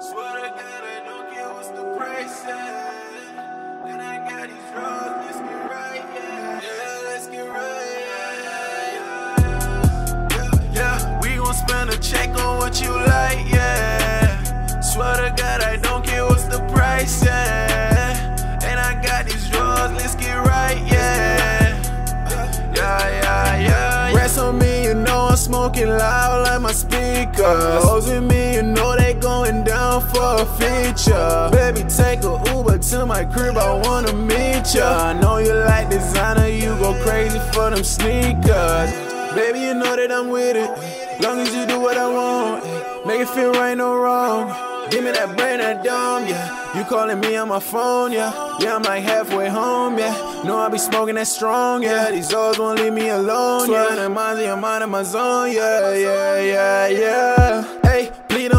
Swear to God, I don't care what's the price, yeah. Then I got these drugs, let's get right, yeah. Yeah, let's get right, yeah. Yeah, yeah. we gon' spend a check on what you like, yeah. Swear to God, I don't care what's the price, yeah. And I got these drugs, let's get right, yeah. Yeah, yeah, yeah. Rest on me, you know I'm smoking loud like my speakers. Hoes with me, down for a feature. Baby, take a Uber to my crib, I wanna meet ya. I know you like designer, you go crazy for them sneakers. Baby, you know that I'm with it. Long as you do what I want, make it feel right, no wrong. Give me that brain, that dumb, yeah. You calling me on my phone, yeah. Yeah, I'm like halfway home, yeah. Know I be smoking that strong, yeah. These hoes won't leave me alone, yeah. Swearing mind, your mind in my zone, yeah, yeah, yeah, yeah.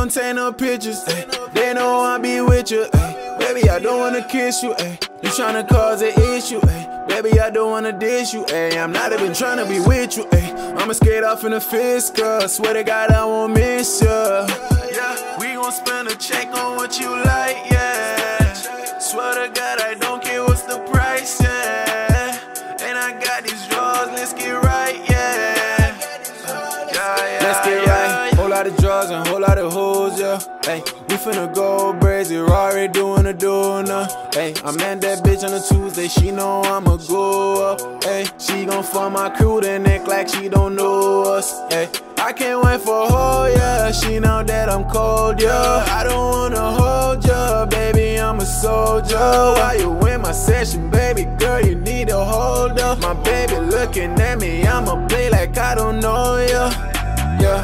Don't take no pictures, hey. They know I be with you, hey. Baby, I don't wanna kiss you, hey. You tryna cause an issue, hey. Baby, I don't wanna dish you, ayy. I'm not even tryna be with you, ayy. I'ma skate off in the fist, cause swear to God I won't miss ya. Yeah, we gon' spend a check on what you like, yeah. Swear to God I don't care what's the price, yeah. And I got these lot of drugs and whole lot of hoes, yeah. Hey, we finna go crazy, Rari doing a doona. Hey, I met that bitch on a Tuesday, she know I'ma go up. Hey, she gon' fuck my crew, then act like she don't know us. Hey, I can't wait for her, yeah. She know that I'm cold, yeah. I don't wanna hold ya, baby, I'm a soldier. While you in my session, baby girl, you need a hold up. My baby looking at me, I'ma play like I don't know ya. Yeah,